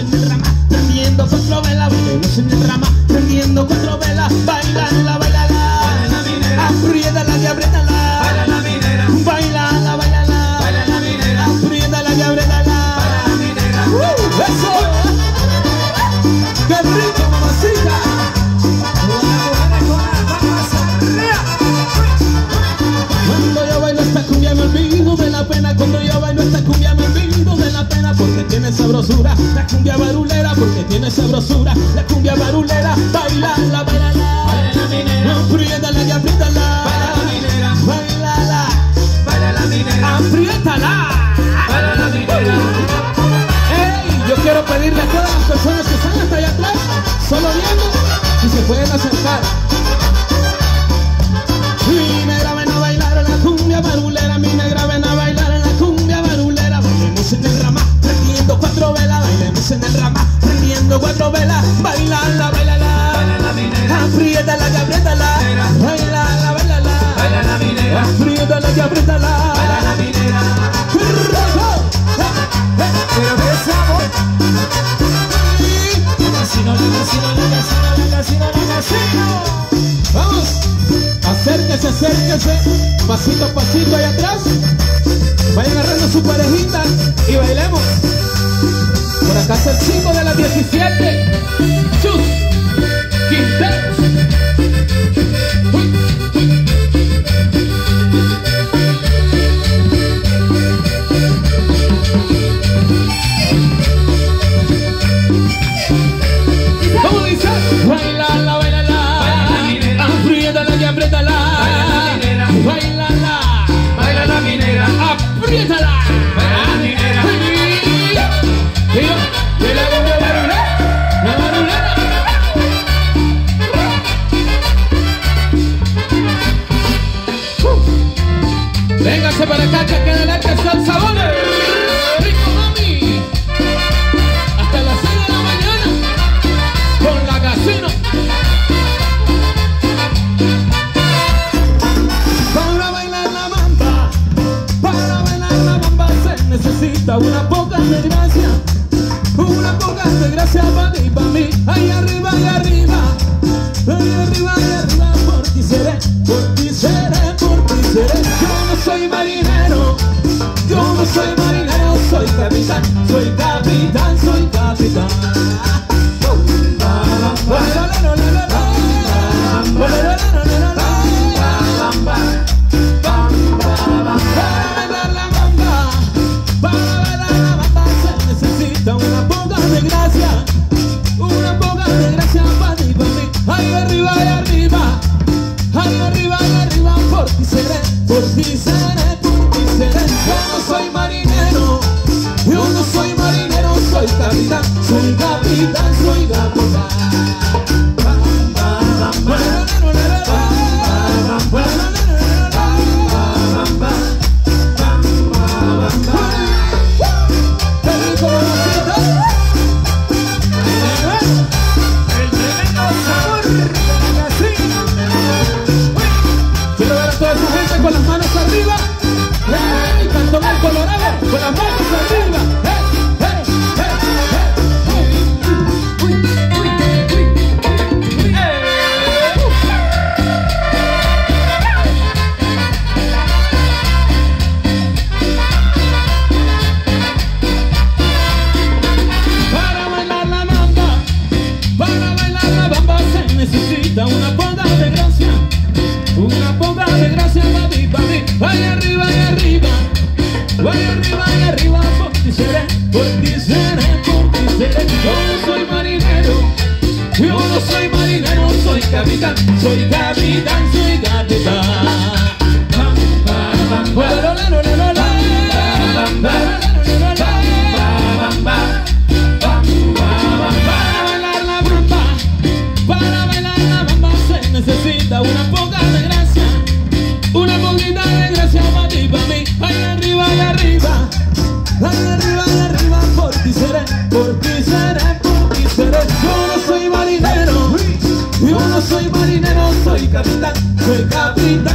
en el rama, tendiendo contra. La cumbia barulera porque tiene sabrosura La cumbia barulera, bailala, bailala Baila la minera, apriétala y apriétala. Baila la minera, bailala Baila la minera, apriétala. Baila la minera. Hey, yo quiero pedirle a todas las personas que están hasta allá atrás Solo viendo, si se pueden acercar. pasito a pasito ahí atrás. Vayan agarrando su parejita y bailemos. Por acá es el 5 de las 17. Chus, Quintero. Una poca desgracia, una poca desgracia para ti, para mí, ahí arriba, ahí arriba, ahí arriba, ahí arriba, por ti seré, por ti seré, por ti seré. Yo no soy marinero, yo no soy marinero, soy capitán, soy capitán, soy capitán. ti seré. Yo no soy marinero, yo no soy marinero, soy capitán, soy capitán, soy capitán. Yo no soy marinero, soy capitán, soy capitán, soy capitán. Pam, pam, pam, Recapitalizar